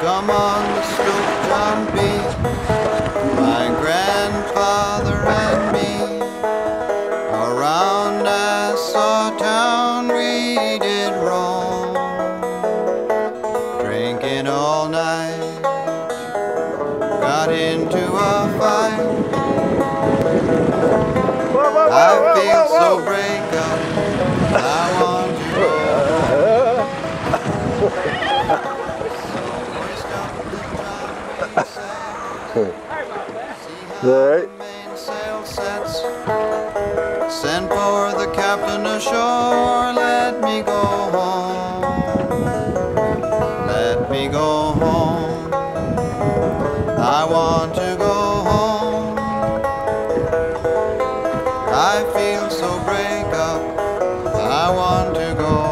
come on the sloop, John B. My grandfather and me. Around Nassau town we did roam, drinking all night. Got into a fight. I feel so break up. Sets. Send for the captain ashore. Let me go home. Let me go home. I want to go home. I feel so break up. I want to go